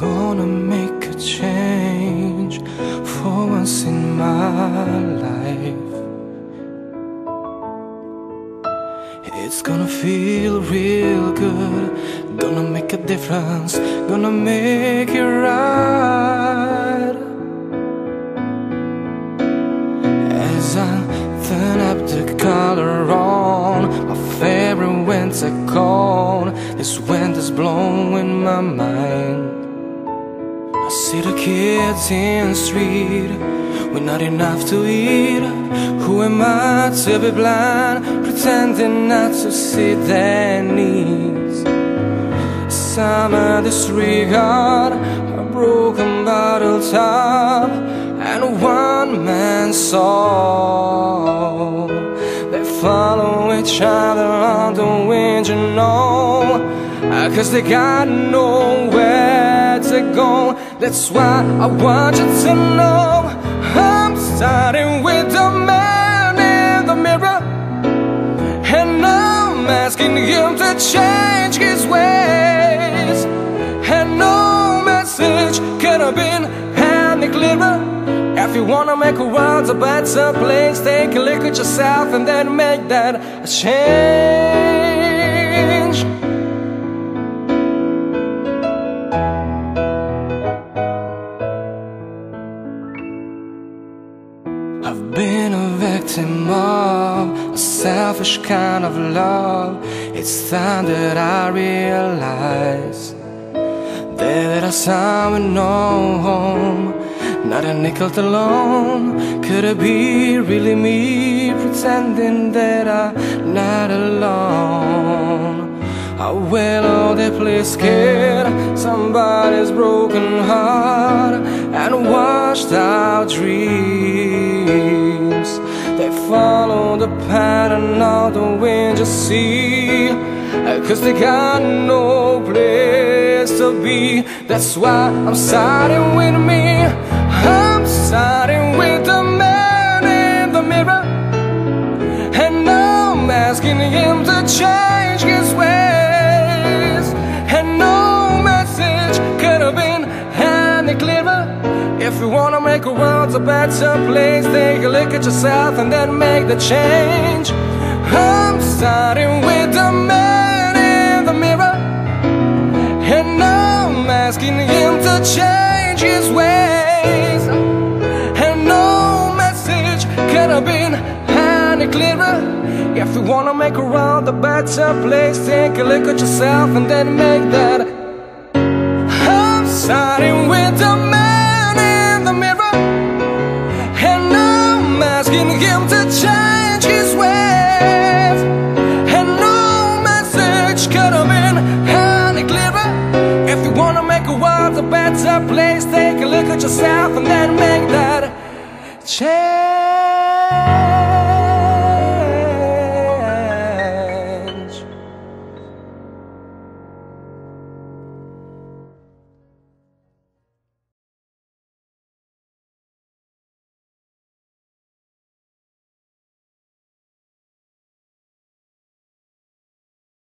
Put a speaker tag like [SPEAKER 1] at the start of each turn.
[SPEAKER 1] gonna make a change for once in my life. It's gonna feel real good, gonna make a difference, gonna make it right. As I turn up the color on my favorite winter cone, this wind is blowing my mind. See the kids in the street with not enough to eat. Who am I to be blind, pretending not to see their needs? Some disregard a broken bottle top and one man soul. They follow each other on the wind, you know, cause they got nowhere That's why I want you to know I'm starting with the man in the mirror, and I'm asking him to change his ways. And no message could have been any clearer. If you wanna make a world a better place, take a look at yourself and then make that a change. Victim of a selfish kind of love. It's time that I realize that I saw no home, not a nickel to loan. Could it be really me pretending that I'm not alone? I will all deeply scared somebody's broken heart and washed out dreams. Follow the pattern of the wind you see, uh, cause they got no place to be. That's why I'm starting with me. I'm starting with the man in the mirror, and I'm asking him to change his ways. If you wanna make a world a better place, take a look at yourself and then make the change. I'm starting with the man in the mirror, and I'm asking him to change his ways. And no message could have been any clearer. If you wanna make a world a better place, take a look at yourself and then make that. I'm starting with the the mirror, and I'm asking him to change his ways. And no message could have been any clearer. If you wanna make a world a better place, take a look at yourself and then make that change.